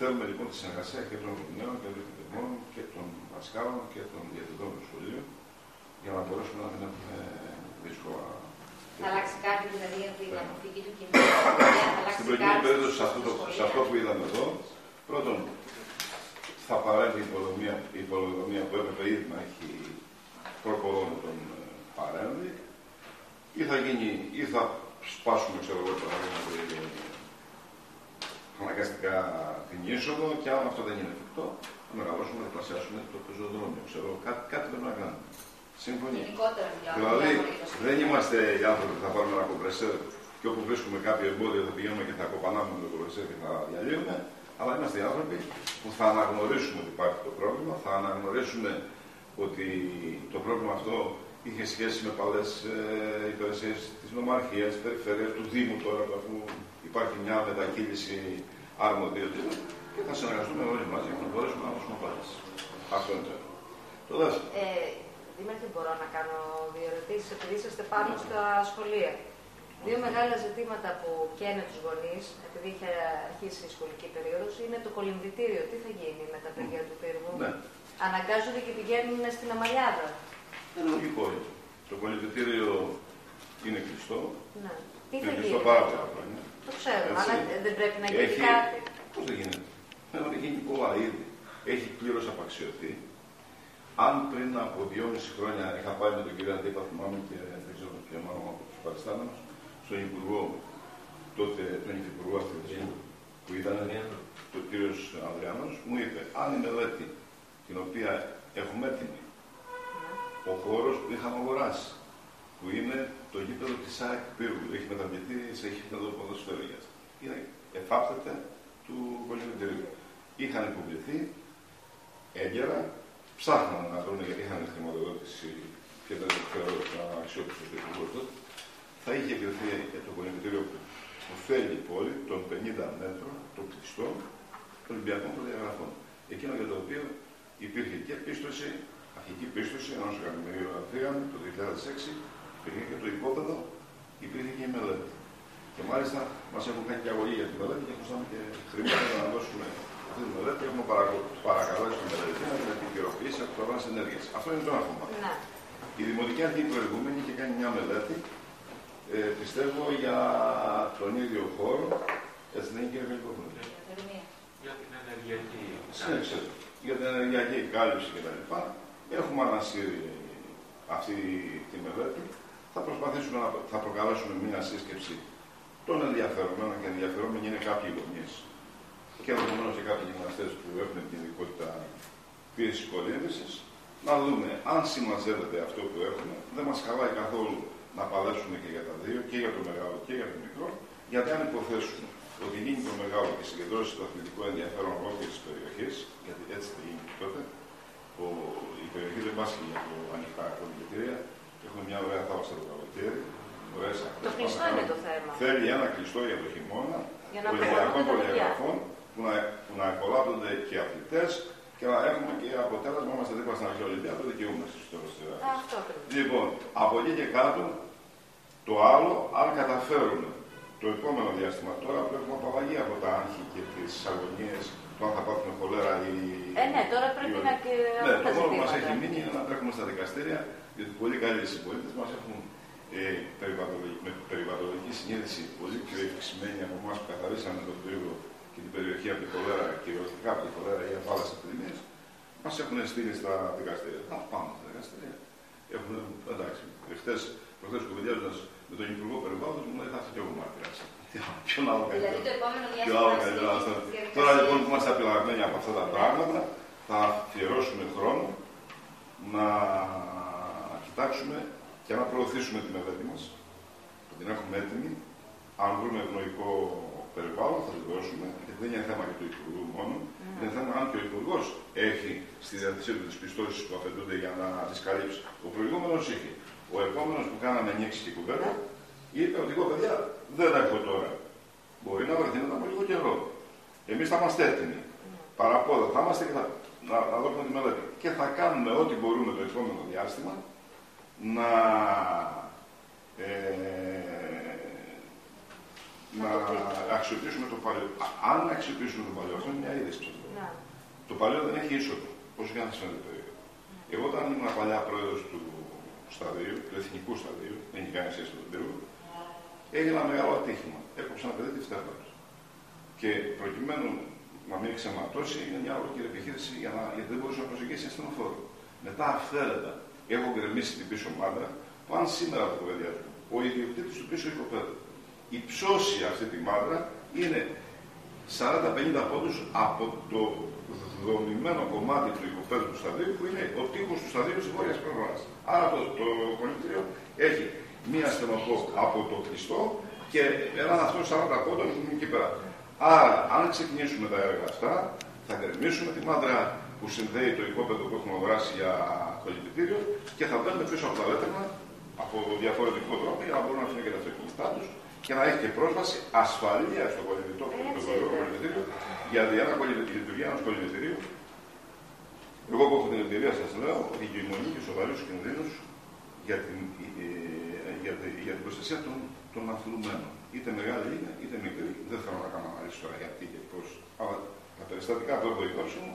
Θέλουμε λοιπόν τη συνεργασία και των νέων και των εκπαιδευτικών και των δασκάλων και των διαιτητών του σχολείου για να μπορέσουμε να μην έχουμε δύσκολα. Θα αλλάξει κάτι δηλαδή από την αποφυγή του κινδύνου. Στην προηγούμενη περίπτωση, σε αυτό, σε αυτό που είδαμε εδώ, πρώτον, θα παρέμβει η πολεμία, η πολεμία που έπρεπε ήδη να έχει προπολό να τον ε, παρέμβει, ή θα γίνει, ή θα σπάσουμε, ξέρω εγώ, παράδειγμα, αναγκαστικά την είσοδο και αν αυτό δεν είναι εφικτό, θα μεγαλώσουμε, να πλασιάσουμε το πεζοδρόμιο. Ξέρω, κάτι, κάτι πρέπει να κάνουμε. Σύμφωνοι. Δηλαδή, δεν είμαστε οι άνθρωποι που θα πάρουμε ένα κομπρεσέρ και όπου βρίσκουμε κάποιο εμπόδιο θα πηγαίνουμε και θα κοπανάμε το κομπρεσέρ και θα διαλύουμε. Αλλά είμαστε οι άνθρωποι που θα αναγνωρίσουμε ότι υπάρχει το πρόβλημα, θα αναγνωρίσουμε ότι το πρόβλημα αυτό είχε σχέση με παλές ε, υπηρεσίες της νομαρχίας, της περιφέρειας, του Δήμου τώρα, αφού υπάρχει μια μετακύληση αρμοδιοτήτων και θα συνεργαστούμε όλοι μαζί για να μπορέσουμε να δώσουμε απάντηση. Αυτό είναι το ένα. Το δεύτερο. Ε, Δήμαρχε, μπορώ να κάνω δύο ερωτήσεις, επειδή είσαστε πάνω στα σχολεία. Δύο μεγάλα ζητήματα που καίνε τους γονείς, επειδή είχε αρχίσει η σχολική περίοδος, είναι το κολυμβητήριο. Τι θα γίνει με τα παιδιά του πύργου; Ναι. Αναγκάζονται και πηγαίνουν στην Αμαλιάδα. Είναι λογικό. Το κολυμβητήριο είναι κλειστό. Ναι. Τι θα Είναι γίνει. κλειστό με πάρα αυτό; Πολλά χρόνια. Το ξέρουμε, Έτσι. αλλά δεν πρέπει να γίνει Έχει- κάτι. Πώς δεν γίνεται; Έχουν γίνει πολλά ήδη. Έχει πλήρως απαξιωθεί. Αν πριν από δυόμιση χρόνια είχα πάει με τον κύριο Αντίπα, θυμάμαι και δεν ξέρω ποιο μάλλον από τους παριστάμενους, στον Υπουργό, τότε τον Υφυπουργό Αθλητισμού που ήταν ο κύριος Ανδριάνο, μου είπε: Αν η μελέτη την οποία έχουμε έτοιμη, ο χώρος που είχαμε αγοράσει, που είναι το γήπεδο της ΑΕΚ Πύργου, έχει μεταβληθεί σε γήπεδο ποδοσφαίρου. Είναι εφάπτεται του κολυμβητηρίου. Είχαν υποβληθεί έγκαιρα, ψάχναν να βρουν γιατί είχαν χρηματοδότηση και δεν θεωρώ να αξιόπιστο το υπουργό τότε. Θα είχε εγκριθεί το κολυμβητήριο που θέλει η πόλη των 50 μέτρων των κλειστών Ολυμπιακών προδιαγραφών. Εκείνο για το οποίο υπήρχε και πίστοση, αρχική πίστοση ενός εκατομμυρίου Αθήνα το 2006, υπήρχε και το υπόπεδο, υπήρχε και η μελέτη. Και μάλιστα μας έχουν κάνει και αγωγή για τη μελέτη και χρωστάμε και χρήματα για να δώσουμε αυτή τη μελέτη. Έχουμε παρακο- παρακαλέσει τη μελέτη να την επικαιροποιήσει από το πρόγραμμα ενέργειας. Αυτό είναι το ένα κομμάτι. Να. Η Δημοτική Αρχή προηγούμενη είχε κάνει μια μελέτη, ε, πιστεύω, για τον ίδιο χώρο. Έτσι δεν είναι κύριε Βελικόπουλο. Για την ενεργειακή. Ναι, ξέρω. Για την ενεργειακή κάλυψη κτλ. Έχουμε ανασύρει αυτή τη μελέτη. Θα προσπαθήσουμε να θα προκαλέσουμε μια σύσκεψη των ενδιαφερομένων και ενδιαφερόμενοι είναι κάποιοι γονείς και ενδεχομένω και κάποιοι γυμναστές που έχουν την ειδικότητα πίεσης κολύμβηση, να δούμε αν συμμαζεύεται αυτό που έχουμε. Δεν μας χαλάει καθόλου να παλέψουμε και για τα δύο, και για το μεγάλο και για το μικρό, γιατί αν υποθέσουμε ότι γίνει το μεγάλο και συγκεντρώσει το αθλητικό ενδιαφέρον ολόκληρη τη περιοχή, γιατί έτσι θα γίνει τότε, ο, η περιοχή δεν πάσχει για το ανοιχτά κολυμπητήρια. Έχουμε μια ωραία θάλασσα το καλοκαίρι. ωραίες ακτές, Το κλειστό πάμε είναι κάτω. το θέμα. Θέλει ένα κλειστό για το χειμώνα, Για να Ολυμπιακών προλάβουν τα παιδιά. προδιαγραφών, που να, που να εκολάπτονται και οι αθλητές και να έχουμε και αποτέλεσμα. Είμαστε δίπλα στην αρχαία Ολυμπιακή, το δικαιούμαστε στο τέλο της Α, Αυτό ακριβώς. Λοιπόν, από εκεί και κάτω, το άλλο, αν καταφέρουμε το επόμενο διάστημα, τώρα που έχουμε απαλλαγή από τα άγχη και τις αγωνίες, το αν θα πάθουμε χολέρα ή. Ε, ναι, τώρα πρέπει ή να όχι. και Ναι, αυτά το τα μόνο που μας ζητήματα. έχει μείνει είναι να τρέχουμε στα δικαστήρια, γιατί πολύ καλοί συμπολίτες μας έχουν ε, περιβαλλοντική, με περιβαλλοντική συνείδηση πολύ πιο ευξημένη από εμάς που καθαρίσαμε τον πύργο και την περιοχή από τη χολέρα, κυριολεκτικά από τη χολέρα ή από άλλες επιδημίες, μας έχουν στείλει στα δικαστήρια. Να πάμε στα δικαστήρια. Έχουν, εντάξει, εχθές, προχθές κουβεντιάζοντα με τον Υπουργό Περιβάλλοντος, μου λέει θα έρθει και εγώ μάρτυρα. Ποιον άλλο Δηλαδή καλύτερο. το επόμενο Ποιο άλλο διάστημα καλύτερο να στις στέλνει. διαδικασίες- Τώρα λοιπόν που είμαστε απειλαγμένοι από αυτά τα πράγματα, θα αφιερώσουμε χρόνο να κοιτάξουμε και να προωθήσουμε τη μελέτη μας, που την έχουμε έτοιμη. Αν βρούμε ευνοϊκό περιβάλλον θα την δώσουμε, γιατί δεν είναι θέμα και του Υπουργού μόνο. Είναι θέμα αν και ο Υπουργός έχει στη διάθεσή του τις πιστώσεις που απαιτούνται για να τις καλύψει. Ο προηγούμενος είχε. Ο επόμενος που κάναμε ανοίξει και κουβέντα, είπε ότι εγώ παιδιά δεν έχω τώρα. Μπορεί να βρεθεί μετά από λίγο καιρό. Εμείς θα είμαστε έτοιμοι. Παραπόδα θα είμαστε και θα, να, να δώσουμε τη μελέτη. Και θα κάνουμε ό,τι μπορούμε το επόμενο διάστημα να, ε, να αξιοποιήσουμε το παλιό. Αν αξιοποιήσουμε το παλιό, αυτό είναι μια είδηση. Ναι. Το παλιό δεν έχει είσοδο, όσο και αν σας φαίνεται περίεργο. Εγώ όταν ήμουν παλιά πρόεδρος του σταδίου, του εθνικού σταδίου, δεν είχε κάνει σχέση με τον Πύργο, έγινε ένα μεγάλο ατύχημα. Έκοψε ένα παιδί τη φτέρνα του. Και προκειμένου να μην ξεματώσει, είναι μια ολόκληρη επιχείρηση για να, γιατί δεν μπορούσε να προσεγγίσει ασθενοφόρο. Μετά αυθαίρετα έχω γκρεμίσει την πίσω μάδα, που αν σήμερα από το παιδιά του, ο ιδιοκτήτης του πίσω οικοπαίδου, υψώσει αυτή τη μάδρα είναι 40-50 πόντους από το δομημένο κομμάτι του οικοπαίδου του σταδίου που είναι ο τείχος του σταδίου της βόρειας πλευράς. Άρα το, το έχει μία στενοχώ από το κλειστό και έναν αυτό 40 πόντων εκεί πέρα. Άρα, αν ξεκινήσουμε τα έργα αυτά, θα γκρεμίσουμε τη μάδρα που συνδέει το οικόπεδο που έχουμε αγοράσει για κολυμπητήριο και θα μπαίνουμε πίσω από τα λέτρεμα από διαφορετικό τρόπο για να μπορούν να αφήνουν και τα αυτοκίνητά τους και να έχει και πρόσβαση ασφαλεία στο κολυμπητήριο. Γιατί ένα κολυμπητήριο, λειτουργία ενό κολυμπητηρίου, εγώ που έχω την εμπειρία σας λέω ότι και και σοβαρού κινδύνου για την, ε, για, για την προστασία των, των αθλουμένων. Είτε μεγάλη είναι, είτε μικρή. Δεν θέλω να κάνω ανάλυση τώρα γιατί και πώς. Αλλά τα περιστατικά που έχω υπόψη μου